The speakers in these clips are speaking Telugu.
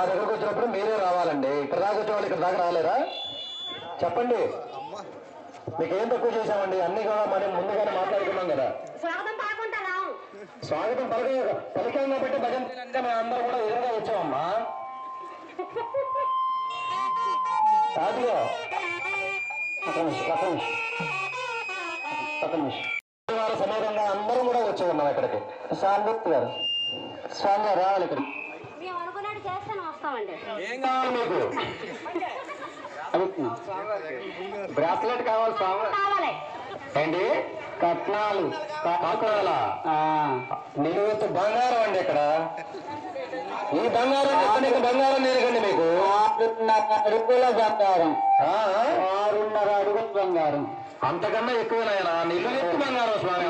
మా దగ్గరకు వచ్చినప్పుడు మీరే రావాలండి. ఇక్కడ దాకా వచ్చే వాళ్ళు ఇక్కడ దాకా రాలేరా చెప్పండి. మీకు ఏం తక్కువ చేశామండి? అన్ని కూడా మనం ముందుగానే మాట్లాడుకున్నాం కదా. స్వాగతం పలక పలికాం కాబట్టి భజన మేము అందరం కూడా ఎదురుగా వచ్చామమ్మా. కాదుగా ఒక నిమిషం ఒక నిమిషం. ఒక నిమిషం. వారి సమేతంగా అందరం కూడా వచ్చి ఉన్నాం ఇక్కడికి. సాంగత్ గారు స్వామి గారు రావాలి ఇక్కడికి. వస్తామండి. ఏం కావాలి మీకు? బ్రాస్లెట్ కావాలి స్వామి కావాలి. ఏంటి? కట్నాలు కాకుల నిలువెత్తు బంగారం అండి ఇక్కడ. ఈ బంగారం బంగారం నేనకండి మీకు? అడుగుల బంగారం. ఆరున్నర అడుగుల బంగారం. అంతకన్నా ఎక్కువ నాయన. నిలువెత్తు బంగారం స్వామి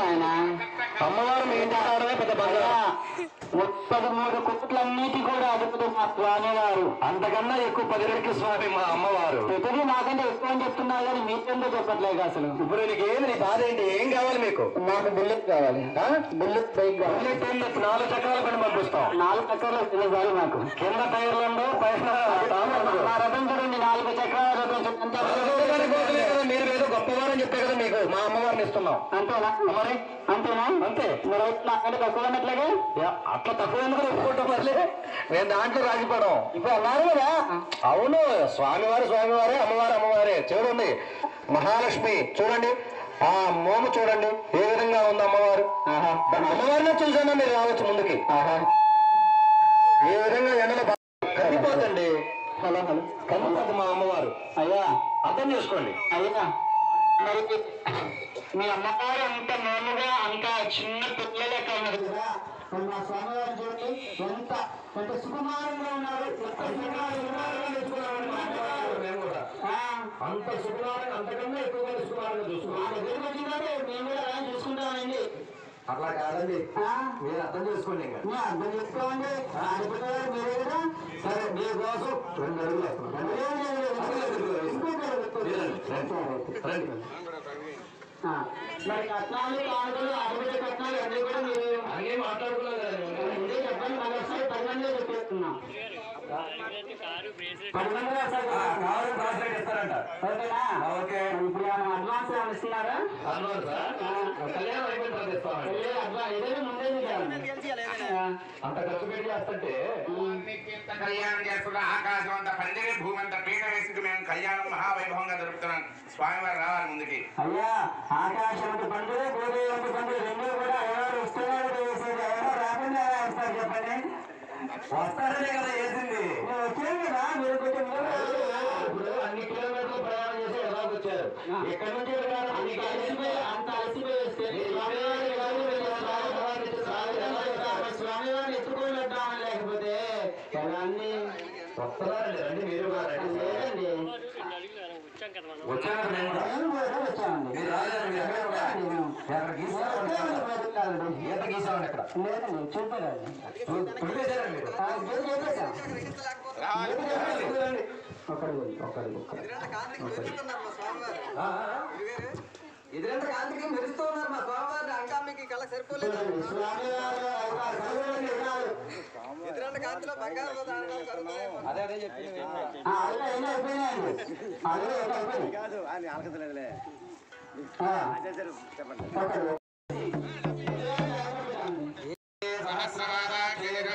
నాయన. అమ్మవారు మీ ఆడమే పెద్ద బంగారం ముప్పది మూడు కుట్లన్నిటి కూడా అడుగుతున్న స్వామి వారు అంతకన్నా ఎక్కువ పది రెట్లు స్వామి మా అమ్మవారు ప్రతిదీ నాకంటే ఎక్కువ అని చెప్తున్నారు కానీ మీకెందుకు చెప్పట్లేదు అసలు ఇప్పుడు నీకు ఏంది నీ బాధ ఏంటి ఏం కావాలి మీకు నాకు బుల్లెట్ కావాలి బుల్లెట్ బైక్ బుల్లెట్ ఏంటి నాలుగు చక్రాల పని పంపిస్తాం నాలుగు చక్రాలు చాలు నాకు కింద టైర్లు పైన మా రథం చూడండి నాలుగు చక్రాల రథం గొప్పవారని చెప్పే కదా మీకు మా అమ్మవారిని ఇస్తున్నాం. అంతేనా? మరి అంతేనా? అంతే. మరి నాకంటే తక్కువ అన్నట్లుగా అట్లా తక్కువ ఎందుకు ఒప్పుకుంటాం మళ్ళీ. నేను దాంట్లో రాజీపడం. ఇప్పుడు అన్నారు కదా? అవును స్వామివారు స్వామివారే అమ్మవారు అమ్మవారే. చూడండి మహాలక్ష్మి చూడండి ఆ మోము చూడండి ఏ విధంగా ఉంది అమ్మవారు? అమ్మవారినే చూసానా మీరు రావచ్చు ముందుకి? ఏ విధంగా ఎండలు కందిపోతండి హలో హలో. కందిపోతుంది మా అమ్మవారు. అయ్యా. అర్థం చేసుకోండి. అయ్యా. మరి మీ అమ్మగారు అంత మామూలుగా అంత చిన్న పిల్లలే కాదు. మా స్వామివారు చూడండి ఎంత ఎంత సుకుమారంగా ఉన్నారు? మా అంత సుకుమారంగా అంతకన్నా ఎక్కువగా సుకుమారంగా చూసుకున్నాం దగ్గరికి వచ్చిందంటే మేము కూడా అలా చూసుకుంటామండి. అట్లా కాదండి మీరు అర్థం చేసుకోండి ఇంకా. అర్థం చేసుకోండి ఆడిపోతారు మీరే కదా. సరే మీకోసం రెండు అడుగులు మరి కట్నాలు కానుకలు ఆడబిడ్డ కట్నాలు అన్నీ కూడా మీరు. మాట్లాడుకున్నారు ముందే చెప్పండి. మళ్ళీ ఒకసారి పది మంది చెప్పేస్తున్నాం. కారు బ్రాస్లెట్ ఇస్తారంట ఓకేనా ఓకే ఇప్పుడు అడ్వాన్స్ ఏమైనా ఇస్తున్నారా కళ్యాణం ముందే అంత ఖర్చు పెట్టి చేస్తుంటే కళ్యాణం చేస్తున్నా ఆకాశం అంత పందిరి భూమి అంత పీట వేసుకు మేము కళ్యాణం మహావైభవంగా జరుపుతున్నాం స్వామివారు రావాలి ముందుకి అయ్యా ఆకాశం పండుగ గోదావరి పండుగ రెండు కూడా ఎవరు వస్తున్నారు రాకుండా వస్తారు చెప్పండి? వస్తారనే కదా వేసింది వచ్చేదిరా మీరు కొంచెం అన్ని కిలోమీటర్లు ప్రయాణం చేసి ఎలాగ వచ్చారు. ఎక్కడి నుంచి అలసిపోయి అంత అలసిపోయి వస్తే స్వామివారిని ఎత్తుకోలేద్దామని లేకపోతే అన్ని వస్తున్నారండి మీరు వచ్చాను వచ్చాను మీరు రాలేదు కాదండి. ఈత గీసామండి సరిపోలేదు. ఎదురంత కాంతిలో బంగారు చెప్పింది. కాదు. ఆయన చెప్పండి. సహస్రవాదాక్షేణ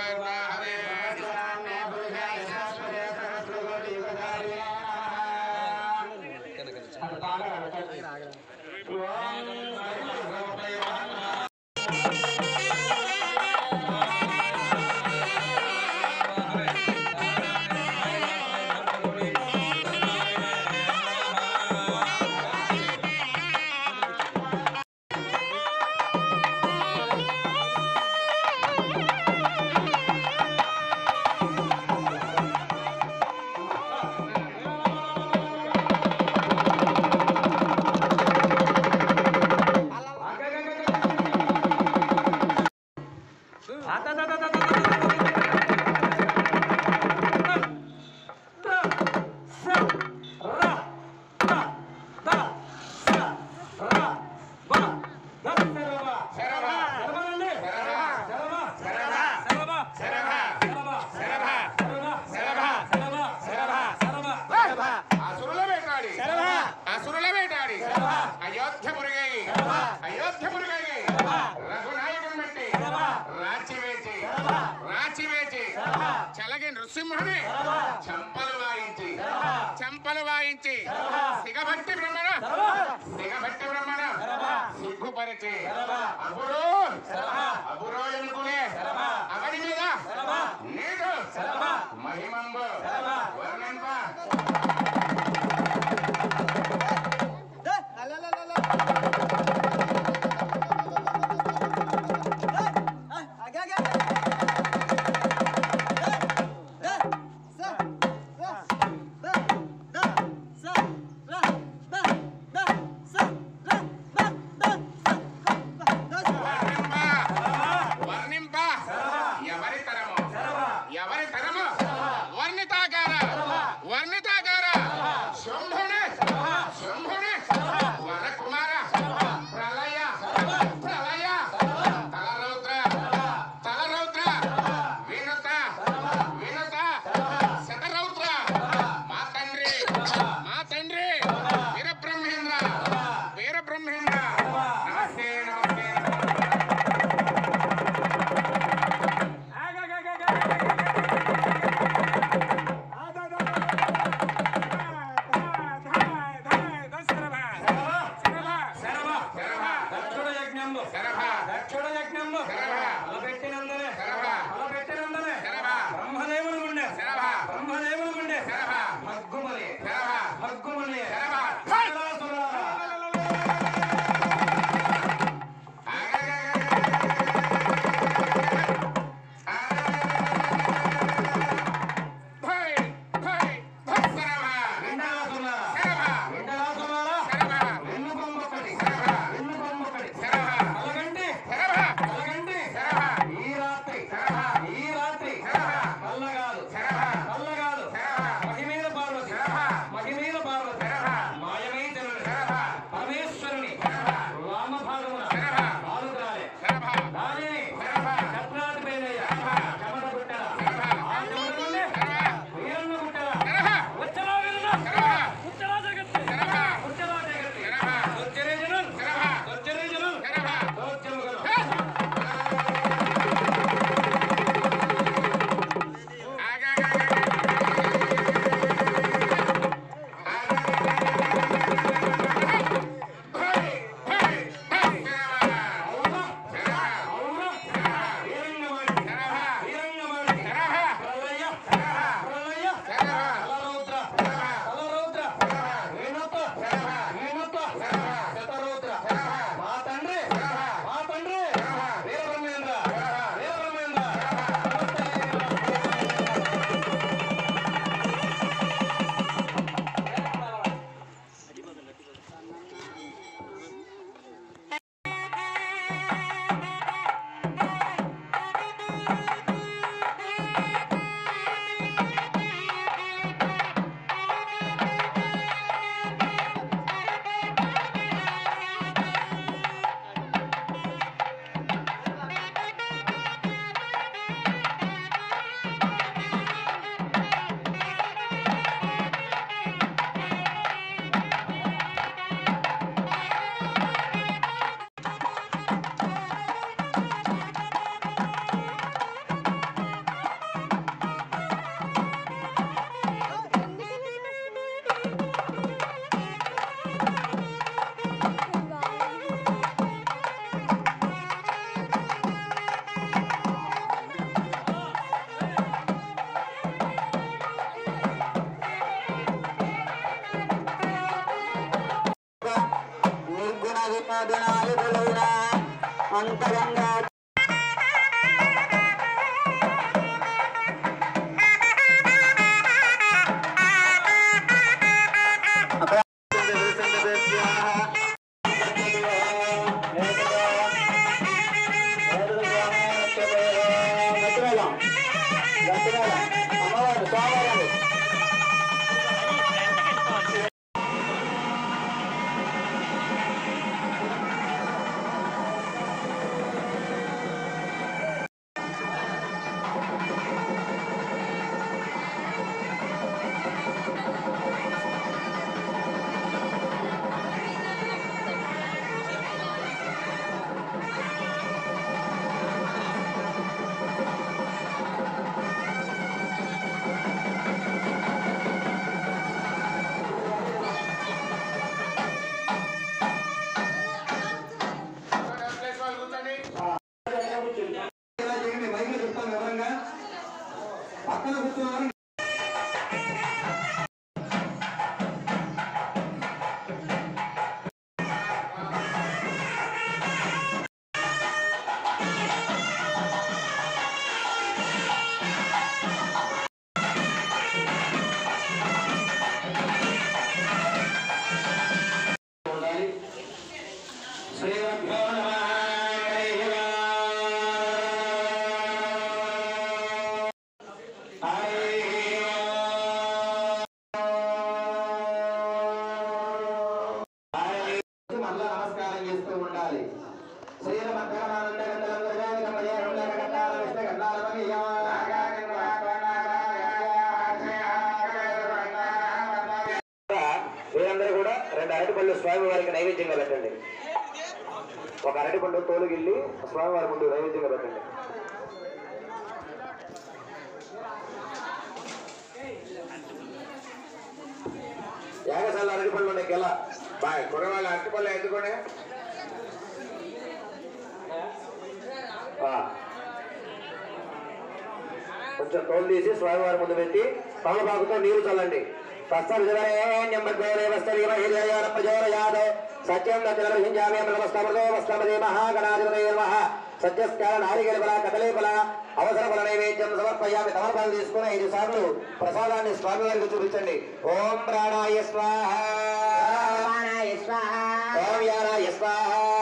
వారి ముందు పెట్టి పాముపాకుతో నీరు చల్లండి సత్యం ఐదు సార్లు ప్రసాదాన్ని స్వామి వారికి చూపించండి ఓం ప్రాణాయ స్వాహ ఓం స్వాహ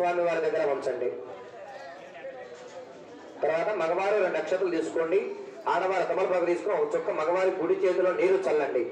స్వామి వారి దగ్గర ఉంచండి తర్వాత మగవారు రెండు నక్షత్రాలు తీసుకోండి. ఆడవారు తమలపాకు తీసుకుని ఒక చుక్క మగవారి గుడి చేతిలో నీరు చల్లండి.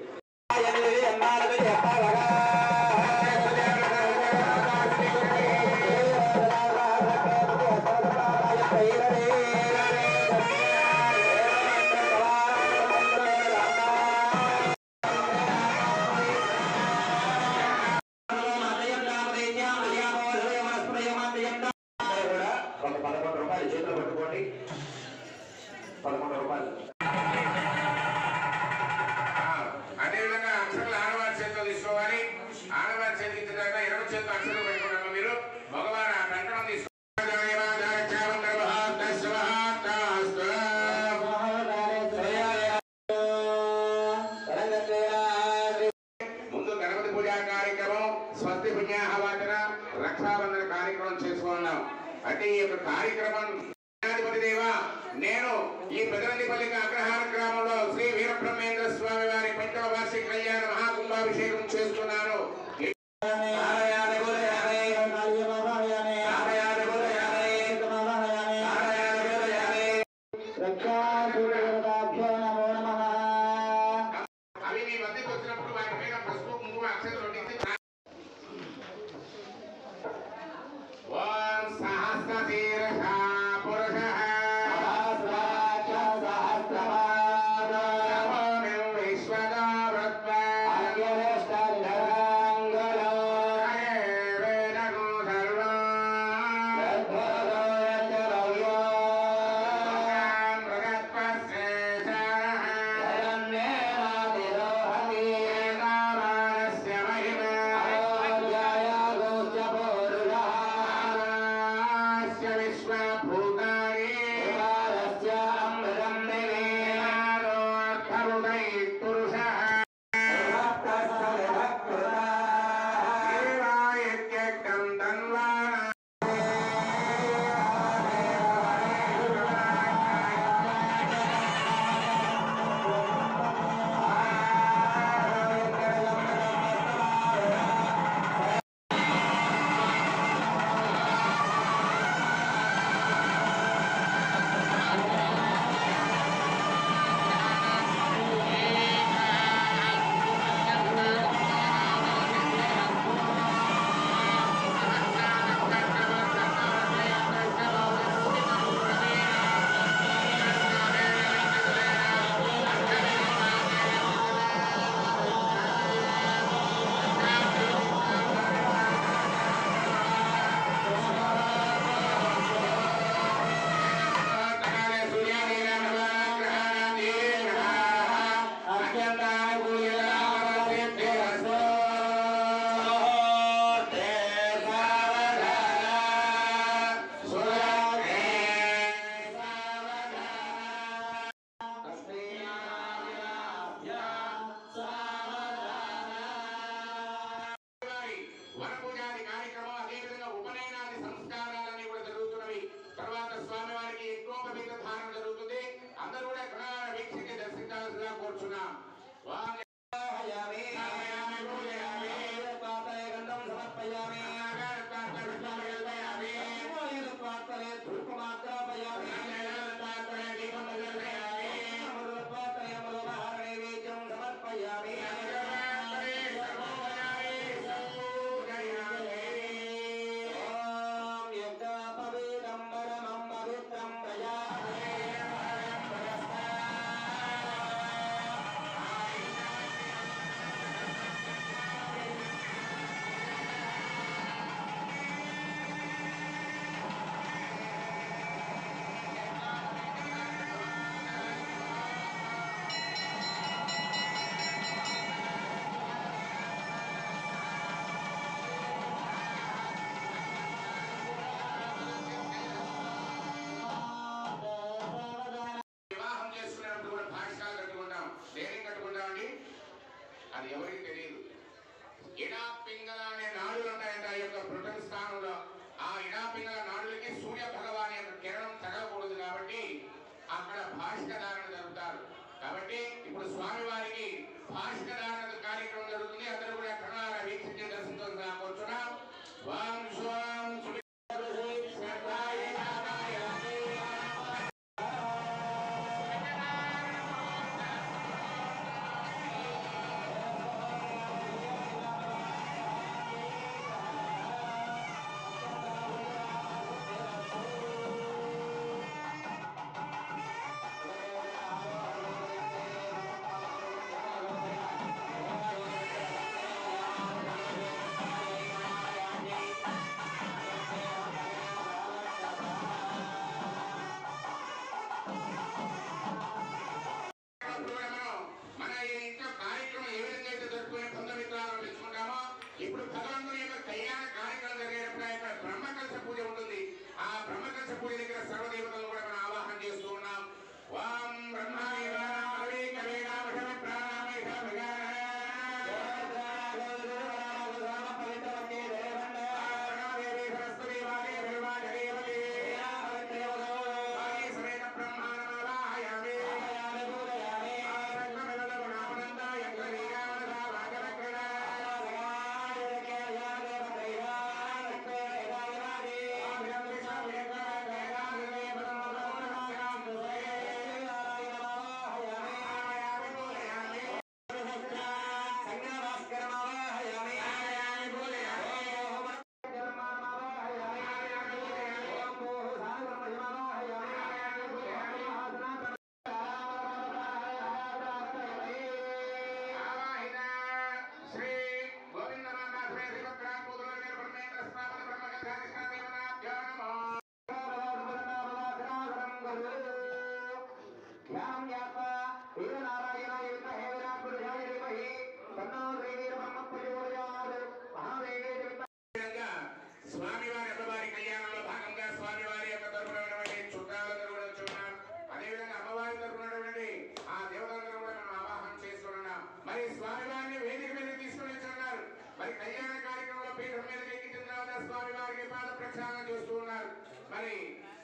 వారి వారికి పాద ప్రక్షాళన చేస్తూ ఉన్నారు. మరి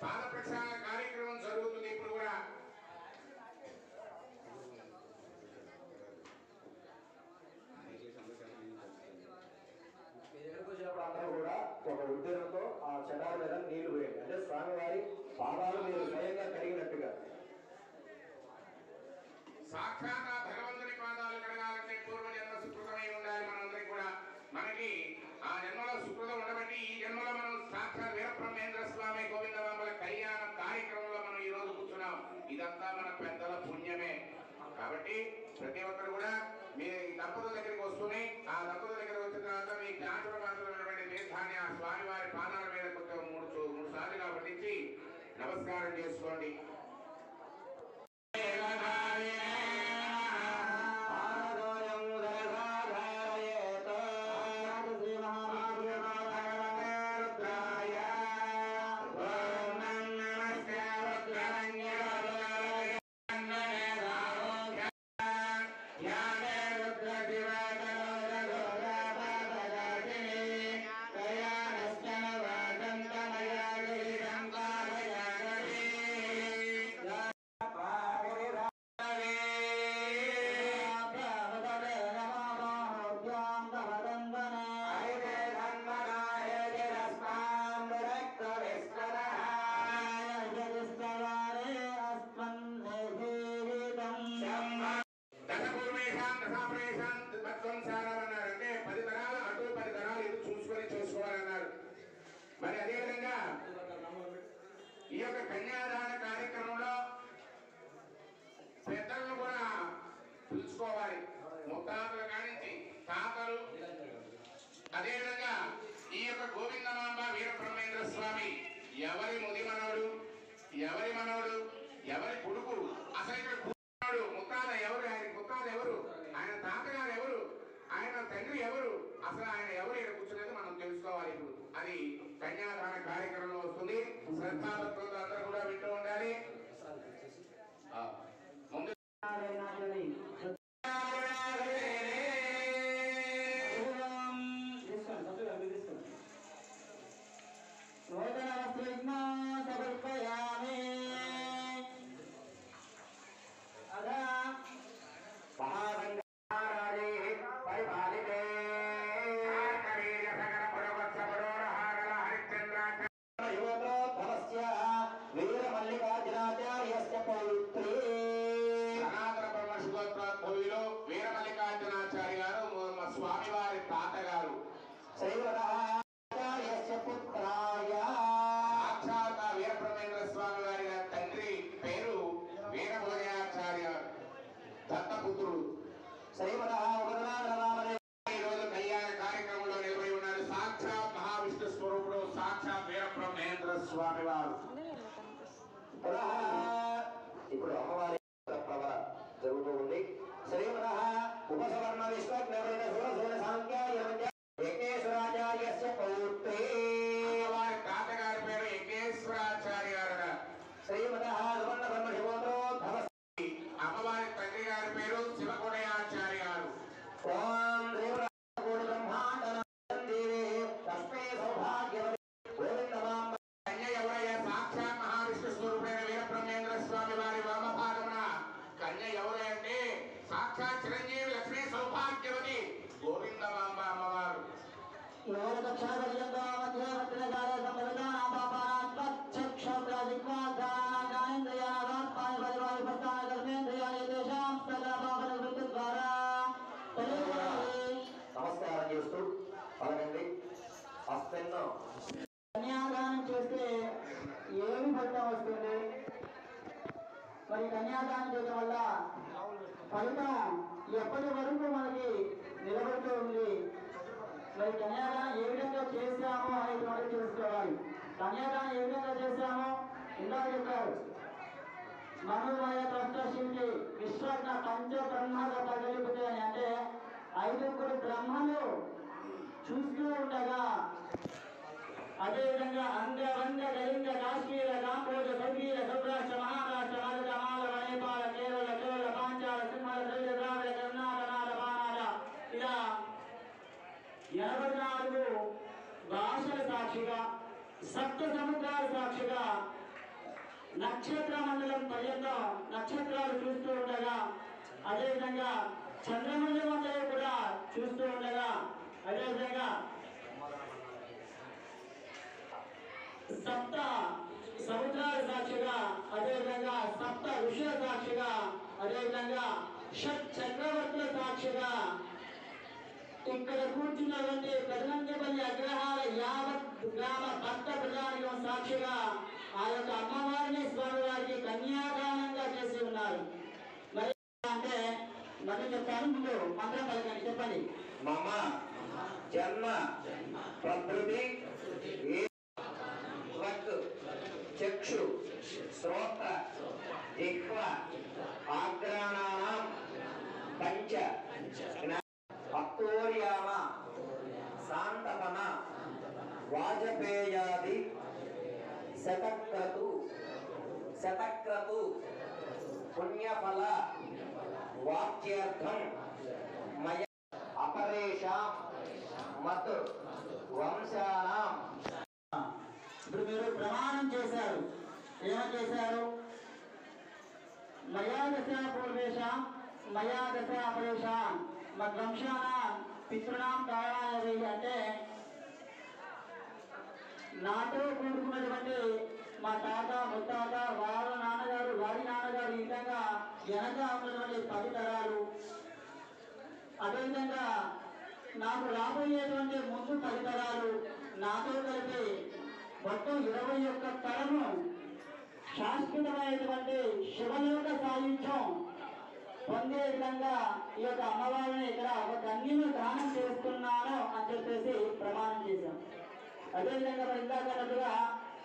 పాద ప్రక్షాళన కార్యక్రమం Venkatarangeswarani పిలుచుకోవాలి ముత్తాతల కానించి తాతలు. అదేవిధంగా ఈ యొక్క గోవిందమాంబ వీరబ్రహ్మేంద్ర స్వామి ఎవరి ముది మనవడు? ఎవరి మనవడు? ఎవరి కొడుకు? అసలు ఇక్కడ కూర్చున్నాడు ముత్తాత ఎవరు? ఆయన ముత్తాత ఎవరు? ఆయన తాతగారు ఎవరు? ఆయన తండ్రి ఎవరు? అసలు ఆయన ఎవరు? ఇక్కడ కూర్చునేది మనం తెలుసుకోవాలి ఇప్పుడు. అది కన్యాదాన కార్యక్రమంలో వస్తుంది. శ్రద్ధాభక్తులతో అందరూ కూడా వింటూ ఉండాలి. నారాయణ అని మరి కన్యాదానం ఏ విధంగా చేశామో అనేటువంటి తెలుసుకోవాలి. కన్యాదానం ఏ విధంగా చేశామో ఇందాక చెప్పారు. మనోమయ కష్టశిల్పి విశ్వజ్ఞ పంచ బ్రహ్మగా తగిలిపోతే అంటే ఐదుగురు బ్రహ్మలు చూస్తూ ఉండగా అదేవిధంగా అంగ వంగ గలింగ కాశ్మీర కాంబోజ గంభీర సౌరాష్ట్ర మహారాష్ట్ర అరవై నాలుగు భాషల సాక్షిగా సప్త సముద్రాల సాక్షిగా నక్షత్ర మండలం పర్యంతం నక్షత్రాలు చూస్తూ ఉండగా అదేవిధంగా చంద్రమండలం అంతా కూడా చూస్తూ ఉండగా అదేవిధంగా సప్త సముద్రాల సాక్షిగా అదేవిధంగా సప్త ఋషుల సాక్షిగా అదేవిధంగా షట్ చక్రవర్తుల సాక్షిగా ఇక్కడ కూర్చున్నటువంటి ప్రజలందరి అగ్రహాల యావత్ గ్రామ భక్త ప్రజానికం సాక్షిగా ఆ యొక్క అమ్మవారిని స్వామివారికి కన్యాదానంగా చేసి ఉన్నారు. మరి అంటే మరి చెప్తాను ముందు మంత్రం పలకండి చెప్పండి. మమ జన్మ ప్రకృతి చక్షు శ్రోత జిహ్వ ఆగ్రాణానాం పంచ శతక్రతు. శతక్రతు. పుణ్యఫల. వాక్యార్థం. మయ అపరేషాం మత్ వంశానాం. ఇప్పుడు మీరు ప్రమాణం చేశారు. ఏమని చేశారు? మయా దశ పూర్వేశ మయా దశ అపరేష మధ్వంశాన పితృణాం కారణాయ అంటే నాతో కూడుకున్నటువంటి మా తాత ముత్తాత వాళ్ళ నాన్నగారు వారి నాన్నగారు ఈ విధంగా వెనక ఉన్నటువంటి పది తరాలు. అదేవిధంగా నాకు రాబోయేటువంటి ముందు పది తరాలు నాతో కలిపి మొత్తం ఇరవై ఒక్క తరము శాశ్వతమైనటువంటి శివలోక సాయుధ్యం పొందే విధంగా ఈ యొక్క అమ్మవారిని ఇక్కడ ఒక కన్యను దానం చేస్తున్నాను అని చెప్పేసి ప్రమాణం చేశాం. అదేవిధంగా మరి ఇందాక అన్నట్టుగా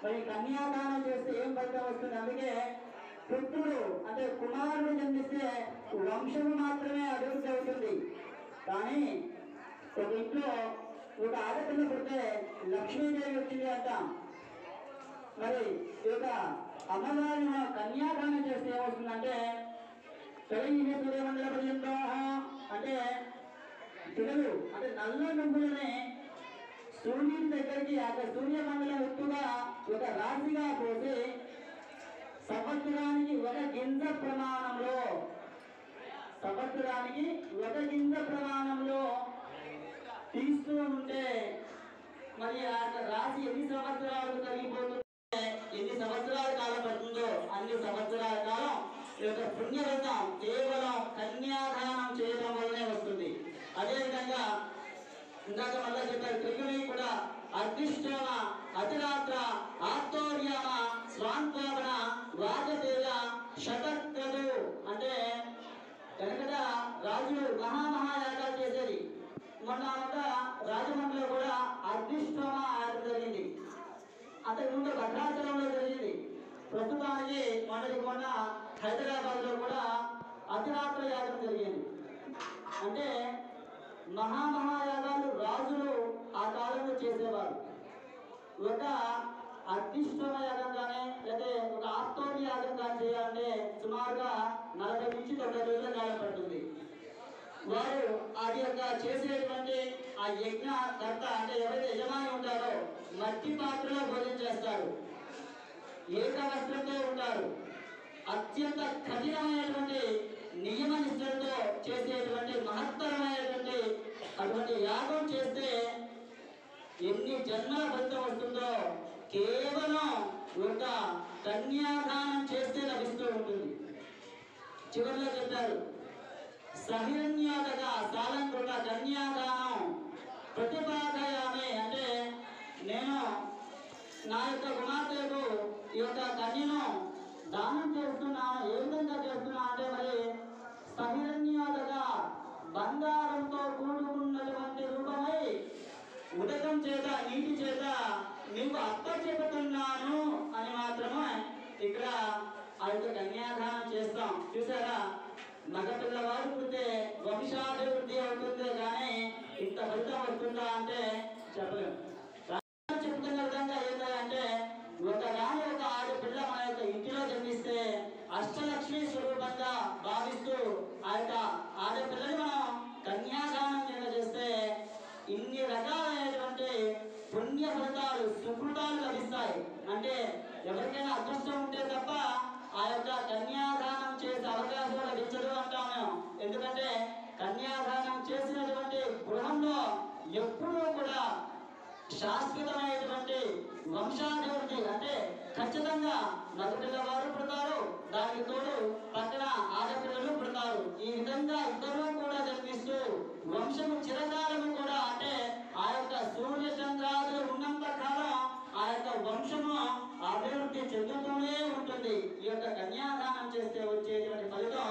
మరి కన్యాదానం చేస్తే ఏం ఫలితం వస్తుంది? అందుకే పుత్రుడు అంటే కుమారుడు జన్మిస్తే వంశము మాత్రమే అభివృద్ధి అవుతుంది. కానీ ఒక ఇంట్లో ఒక ఆడపిల్ల పుడితే లక్ష్మీదేవి వచ్చింది అంటాం. మరి ఈ యొక్క అమ్మవారిని మనం కన్యాదానం చేస్తే ఏమవుతుందంటే తొలగి సూర్యమండల పర్యంతో అంటే పిల్లలు అంటే నల్ల నువ్వులని సూర్యుని దగ్గరికి ఆ యొక్క సూర్యమండలం ఎత్తుగా ఒక రాశిగా పోసి సంవత్సరానికి ఒక గింజ ప్రమాణంలో సంవత్సరానికి ఒక గింజ ప్రమాణంలో తీస్తూ ఉంటే మరి ఆ యొక్క రాశి ఎన్ని సంవత్సరాలు తగ్గిపోతుంటే ఎన్ని సంవత్సరాల కాలం పడుతుందో అన్ని సంవత్సరాల కాలం ఈ యొక్క పుణ్యవ్రతం కేవలం కన్యాదానం చేయడం వల్లనే వస్తుంది. అదేవిధంగా ఇందాక మళ్ళా చెప్పారు త్రిగుని కూడా అదృష్టమ అతిరాత్ర ఆత్మర్యమ స్వాంతోపణ రాజదేవ శతక్రదు అంటే వెనకట రాజులు మహామహాయాగాలు చేసేది. మొన్న అంతా రాజమండ్రిలో కూడా అదృష్టమ యాగం జరిగింది. అంతకుముందు భద్రాచలంలో జరిగింది. ప్రస్తుతానికి మొన్నటి మొన్న హైదరాబాద్లో కూడా అతిరాత్ర యాగం జరిగింది. అంటే మహామహాయాగాలు రాజులు ఆ కాలంలో చేసేవారు. ఒక అగ్నిష్టమ యాగం కానీ లేదా ఒక ఆస్తోని యాగం కానీ చేయాలంటే సుమారుగా నలభై నుంచి తొంభై రోజుల కాలం పడుతుంది. వారు అది యొక్క చేసేటువంటి ఆ యజ్ఞ కర్త అంటే ఎవరైతే యజమాని ఉంటారో మట్టి పాత్రలో భోజనం చేస్తారు. ఏక వస్త్రంతో ఉంటారు. అత్యంత కఠినమైనటువంటి నియమ నిష్టలతో చేసేటువంటి మహత్తరమైనటువంటి అటువంటి యాగం చేస్తే ఎన్ని జన్మల ఫలితం వస్తుందో కేవలం ఒక కన్యాదానం చేస్తే లభిస్తూ ఉంటుంది. చివరిలో చెప్పారు సహిరణ్యాతగా సాలంకృత కన్యాదానం ప్రతిపాదయామే అంటే నేను నా యొక్క కుమార్తెకు ఈ యొక్క కన్యను దానం చేస్తున్నాను ఏ విధంగా చేస్తున్నా అంటే మరి సహిరణ్యాలుగా బంగారంతో కూడుకున్నటువంటి రూపమై ఉదకం చేత నీటి చేత నీకు అత్త చెబుతున్నాను అని మాత్రమే ఇక్కడ ఆ యొక్క కన్యాదానం చేస్తాం. చూసారా మగపిల్లవాడు పుడితే వంశాభివృద్ధి అవుతుందే కానీ ఇంత ఫలితం వస్తుందా అంటే చెప్పలేము రామాయణం చెప్తున్న విధంగా ఏంటంటే ఒక రాని ఒక ఆడపిల్ల మన యొక్క ఇంటిలో జన్మిస్తే అష్టలక్ష్మి స్వరూపంగా భావిస్తూ ఆ యొక్క ఆడపిల్లని మనం కన్యాదానం కింద చేస్తే ఇన్ని రకాలైనటువంటి పుణ్య ఫలితాలు ఫలితాలు సుకృతాలు లభిస్తాయి అంటే ఎవరికైనా అదృష్టం ఉంటే తప్ప ఆ యొక్క కన్యాదానం చేసే అవకాశం లభించదు అంటాం మేము. ఎందుకంటే కన్యాదానం చేసినటువంటి గృహంలో ఎప్పుడూ కూడా శాశ్వతమైనటువంటి వంశాభివృద్ధి అంటే ఖచ్చితంగా నలుగురిల వారు పుడతారు దానికి తోడు పక్కన ఆడపిల్లలు పుడతారు. ఈ విధంగా ఇద్దరు కూడా జన్మిస్తూ వంశము చిరకాలము కూడా అంటే ఆ యొక్క సూర్య చంద్రాదులు ఉన్నంత కాలం ఆ యొక్క వంశము అభివృద్ధి చెందుతూనే ఉంటుంది. ఈ యొక్క కన్యాదానం చేస్తే వచ్చేటువంటి ఫలితం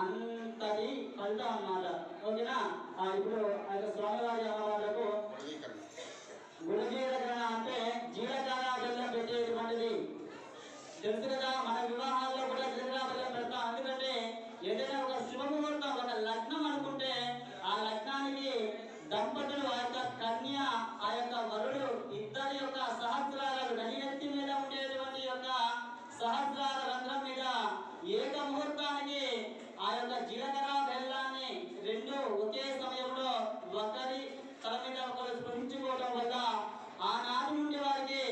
అంతటి ఫలితం అన్నమాట. ఓకేనా? ఆ ఇప్పుడు ఆ యొక్క స్వామివారి అమ్మవార్లకు గుణజీలకరణ అంటే జీలకర్ర బెల్లం పెట్టేటువంటిది. తెలుసు కదా మన వివాహాల్లో కూడా జీలకర్ర బెల్లం పెడతాం. ఎందుకంటే ఏదైనా ఒక శుభముహూర్తం ఒక లగ్నం అనుకుంటే ఆ లగ్నానికి దంపతులు ఆ యొక్క కన్య ఆ యొక్క వరుడు ఇద్దరి యొక్క సహస్రాలు నడినెత్తి మీద ఉండేటువంటి యొక్క సహస్రాల రంధ్రం మీద ఏక ముహూర్తానికి ఆ యొక్క జీలకర్ర బెల్లాన్ని రెండు ఒకే సమయంలో ఒకరి తల మీద ఒకరు స్పృశించుకోవడం వల్ల ఆనాటి నుండి వారికి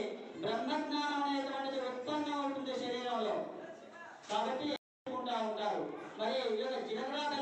బ్రహ్మజ్ఞానం అనేటువంటిది ఉత్పన్నం అవుతుంది శరీరంలో. కాబట్టి ఉంటారు? మరి ఈ యొక్క జీలకర్ర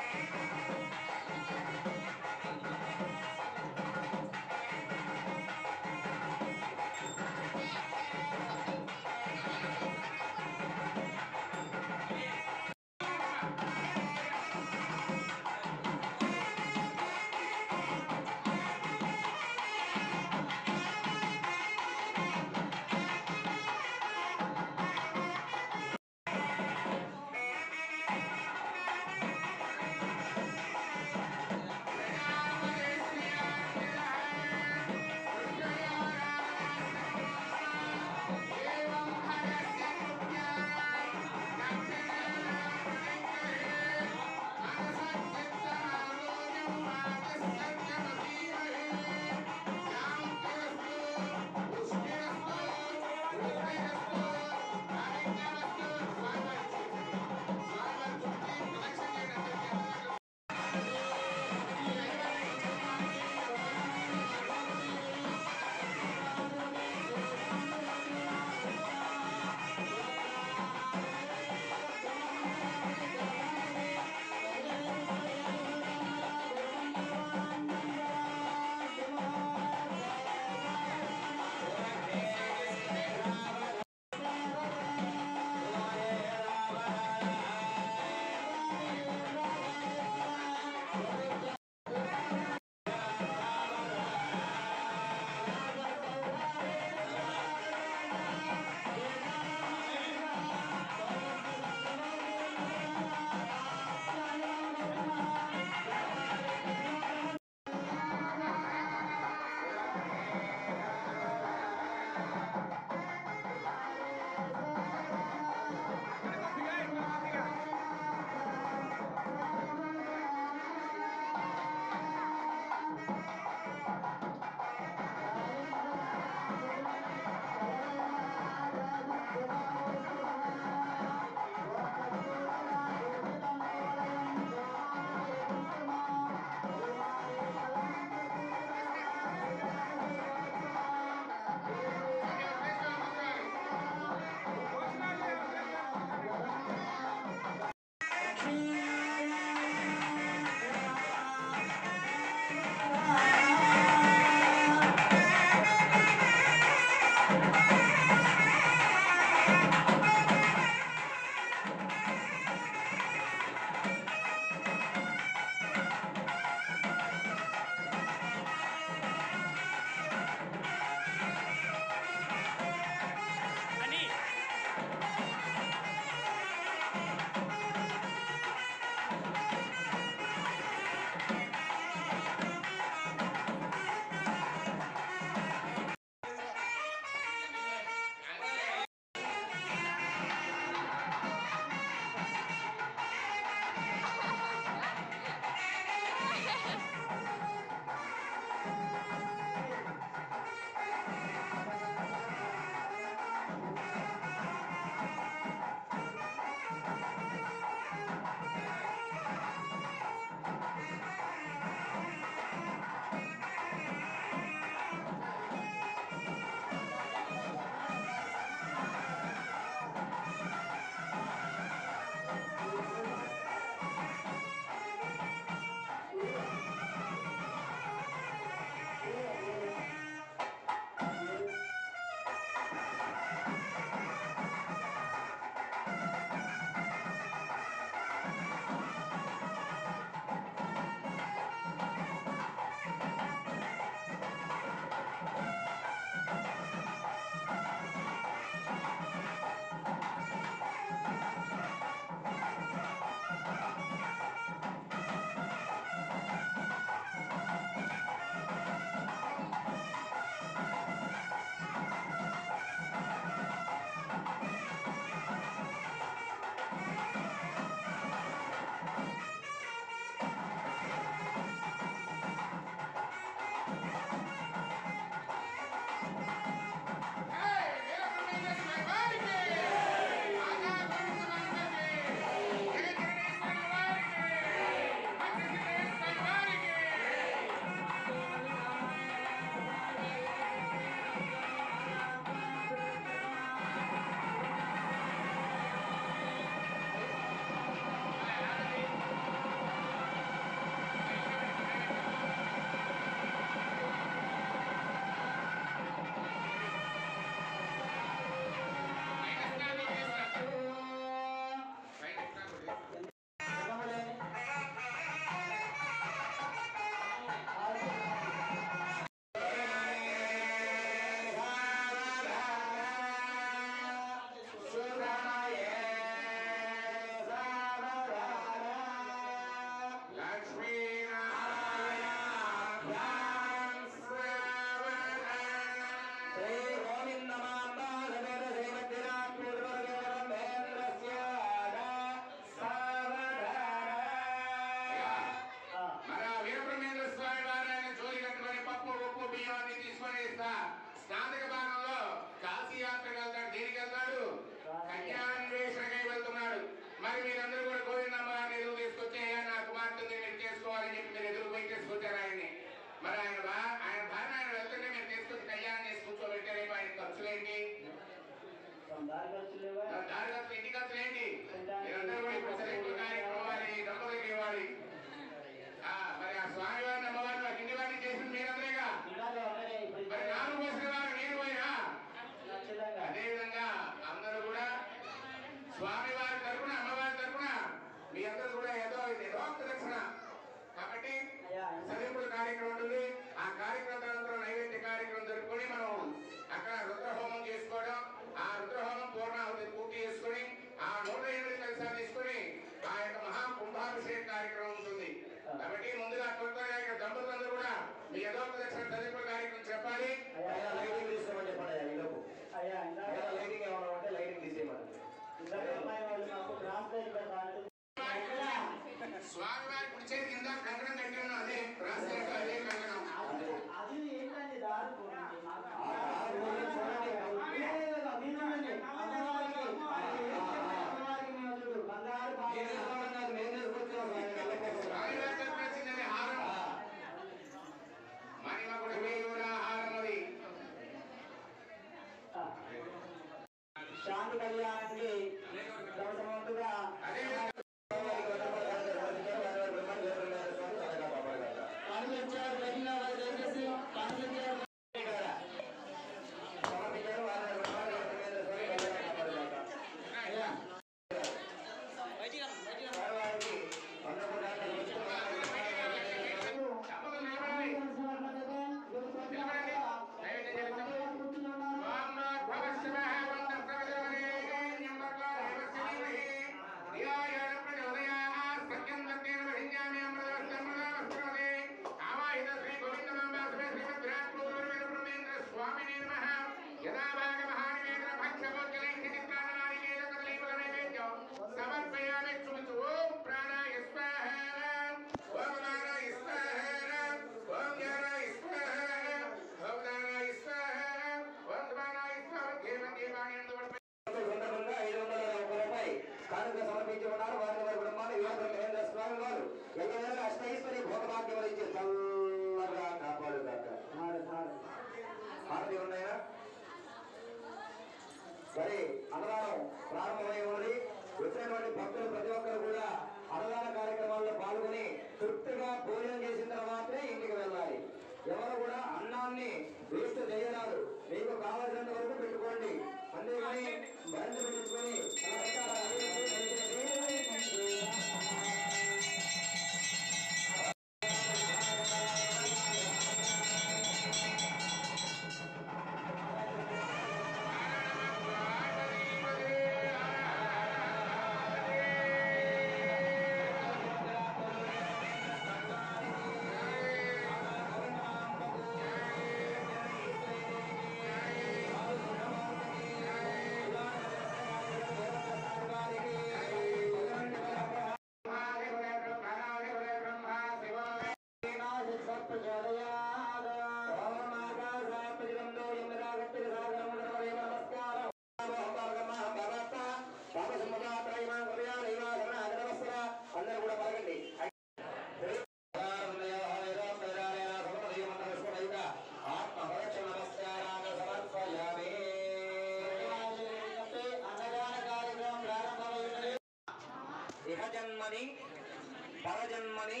జన్మని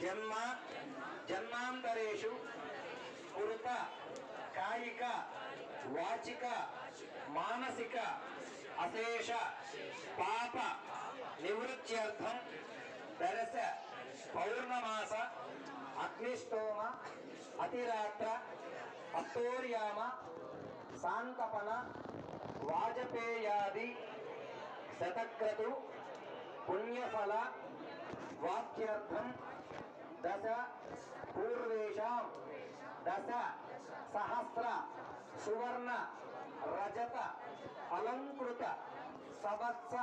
జన్మ జన్మాంతరేషు కృత కాయిక వాచిక మానసిక అశేష పాప నివృత్ర్థం దరస పౌర్ణమాస అగ్నిష్టోమ అతిరాత్ర అత్తోర్యామ సాంతపన వాజపేయాది శతక్రతు పుణ్యఫల వాక్యార్థం దశ పూర్వేషాం. దశ సహస్ర సువర్ణ రజత అలంకృత సవత్స.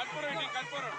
కర్పూరం కర్పూరం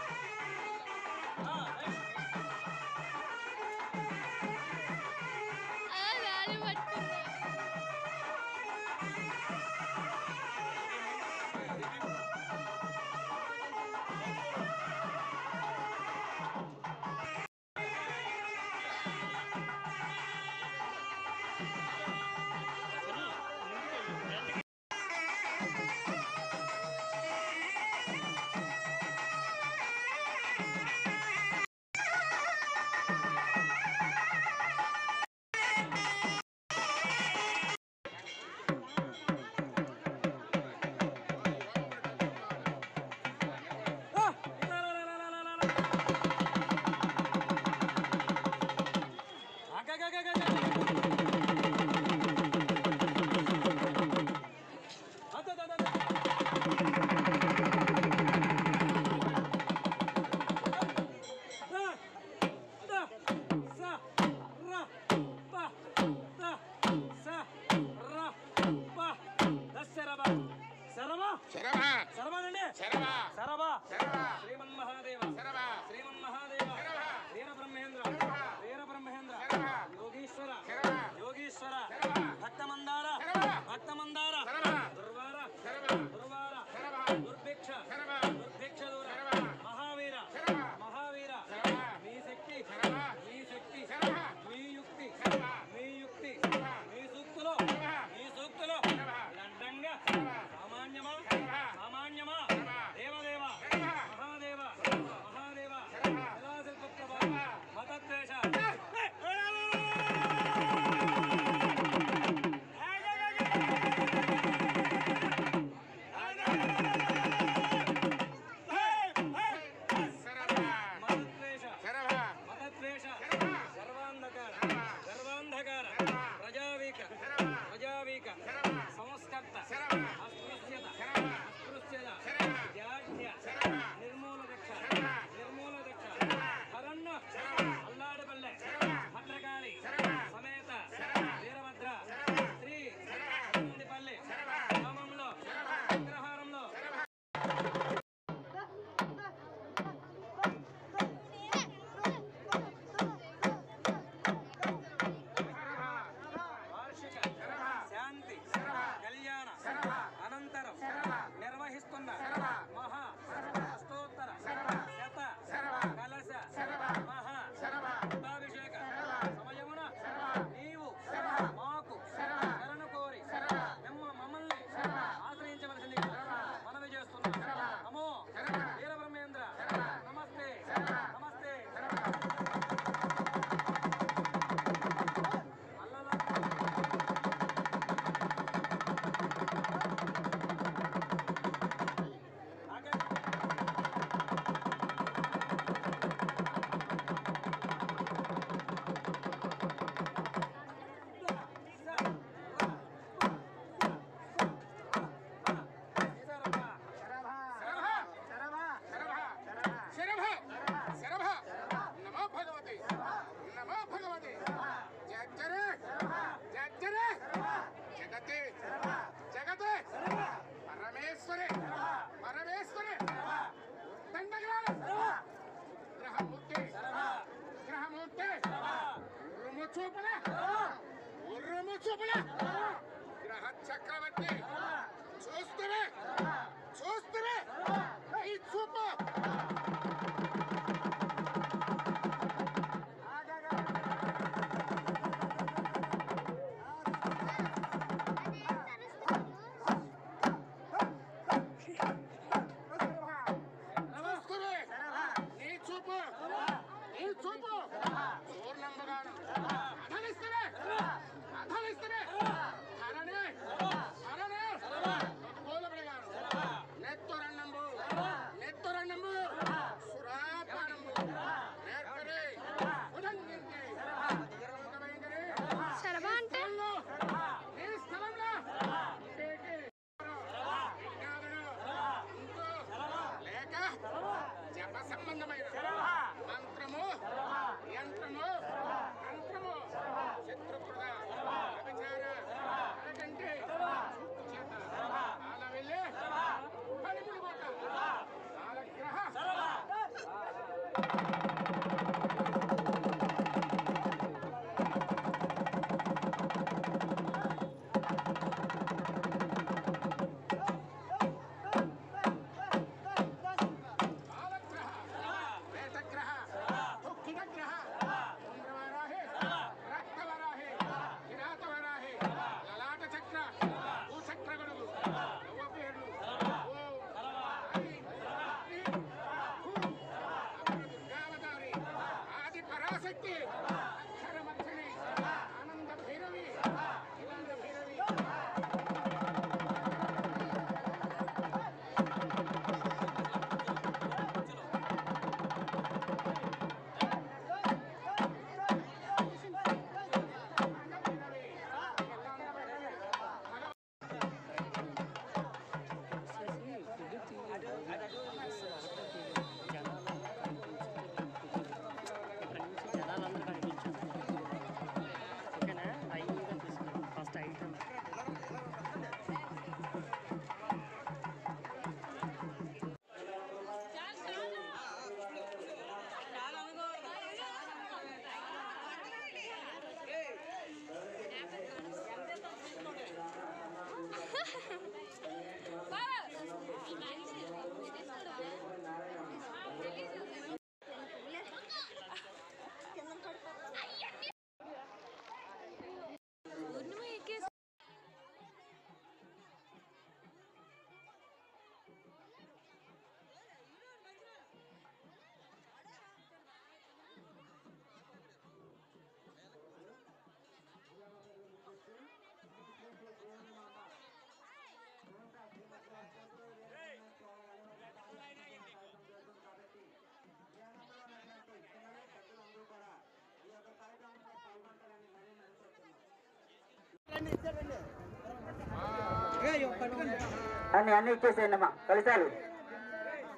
అన్ని అన్ని ఇచ్చేసేయండి అమ్మా కలిసాలు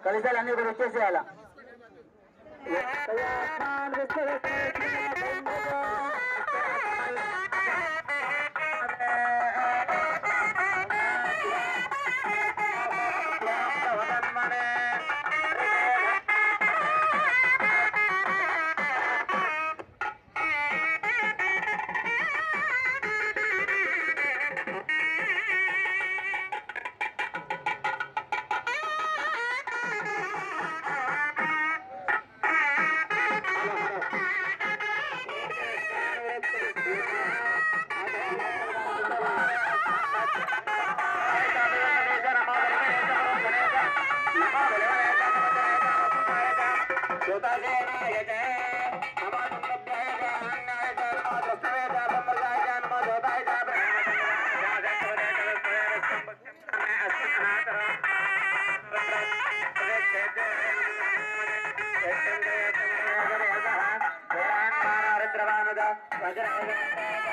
కలిసాలు అన్ని కూడా ఇచ్చేసేయాల చల్లండి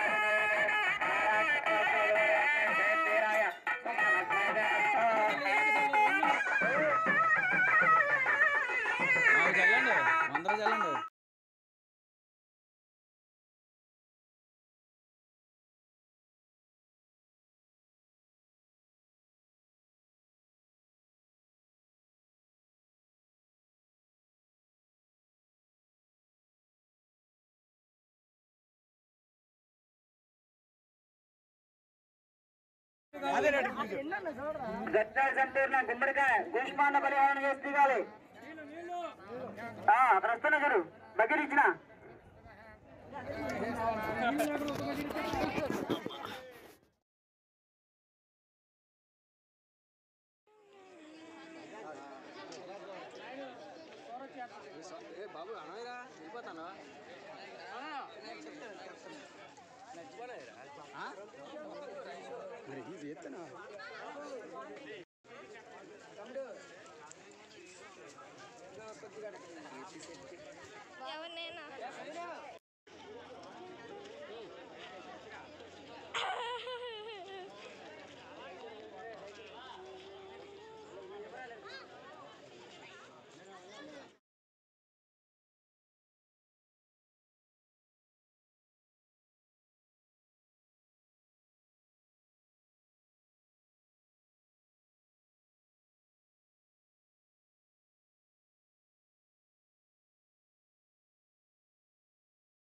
గట్టాల సెంటర్ గుమ్మడికాయ. గుష్మాన్న పరిహారం చేసి దిగాలి ఆ, అక్కడ వస్తున్నా గారు దగ్గర చేస్తానా ఎవరినైనా